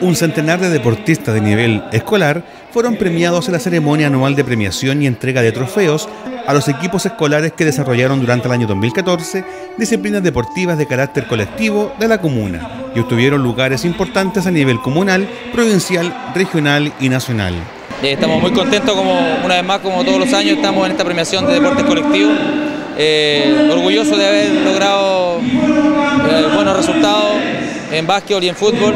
Un centenar de deportistas de nivel escolar fueron premiados en la ceremonia anual de premiación y entrega de trofeos a los equipos escolares que desarrollaron durante el año 2014 disciplinas deportivas de carácter colectivo de la comuna y obtuvieron lugares importantes a nivel comunal, provincial, regional y nacional. Eh, estamos muy contentos como una vez más, como todos los años, estamos en esta premiación de deportes colectivos. Eh, orgulloso de haber logrado eh, buenos resultados en básquetbol y en fútbol,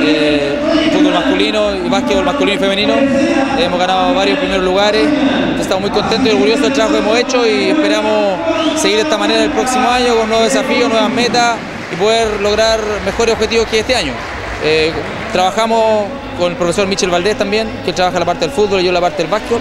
eh, fútbol masculino y básquetbol masculino y femenino. Hemos ganado varios primeros lugares, estamos muy contentos y orgullosos del trabajo que hemos hecho y esperamos seguir de esta manera el próximo año con nuevos desafíos, nuevas metas y poder lograr mejores objetivos que este año. Eh, trabajamos con el profesor Michel Valdés también, que trabaja la parte del fútbol y yo la parte del básquetbol.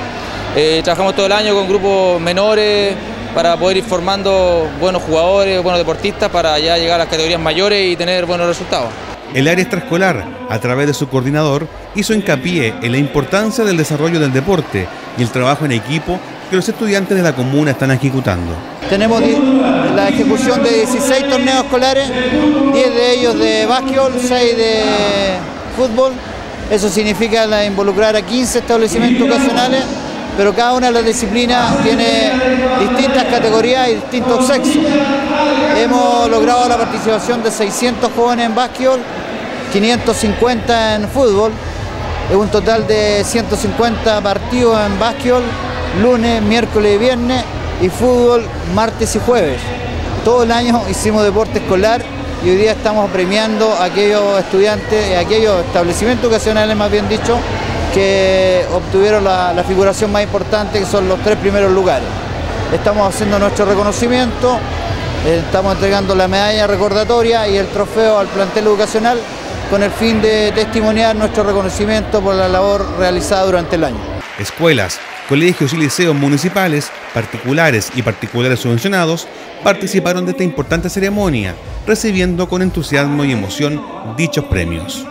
Eh, trabajamos todo el año con grupos menores, para poder ir formando buenos jugadores, buenos deportistas para ya llegar a las categorías mayores y tener buenos resultados. El área extraescolar, a través de su coordinador, hizo hincapié en la importancia del desarrollo del deporte y el trabajo en equipo que los estudiantes de la comuna están ejecutando. Tenemos la ejecución de 16 torneos escolares, 10 de ellos de básquetbol, 6 de fútbol. Eso significa involucrar a 15 establecimientos ocasionales pero cada una de las disciplinas tiene distintas categorías y distintos sexos. Hemos logrado la participación de 600 jóvenes en básquetbol, 550 en fútbol, un total de 150 partidos en básquetbol, lunes, miércoles y viernes, y fútbol martes y jueves. Todo el año hicimos deporte escolar y hoy día estamos premiando a aquellos estudiantes, a aquellos establecimientos ocasionales más bien dicho, que obtuvieron la, figuración más importante, que son los tres primeros lugares. Estamos haciendo nuestro reconocimiento, eh, estamos entregando la medalla recordatoria y el trofeo al plantel educacional con el fin de testimoniar nuestro reconocimiento por la labor realizada durante el año. Escuelas, colegios y liceos municipales, particulares y particulares subvencionados participaron de esta importante ceremonia, recibiendo con entusiasmo y emoción dichos premios.